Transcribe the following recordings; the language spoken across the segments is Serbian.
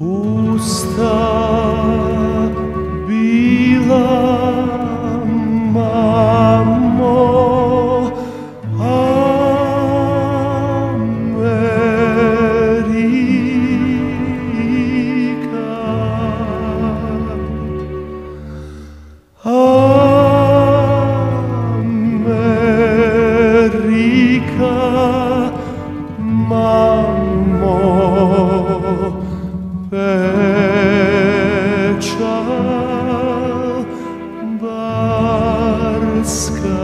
Usta. Minsk.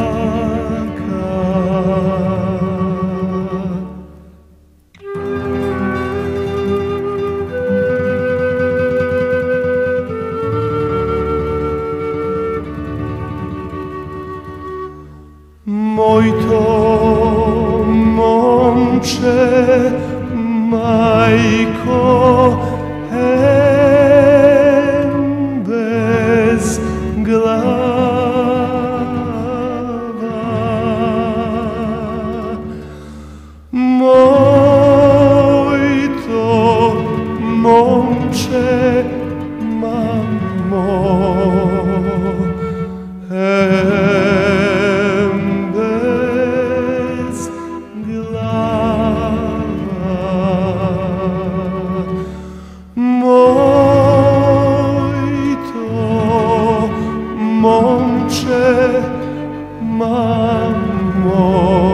Mojto, momče, majko, moj to momče mamo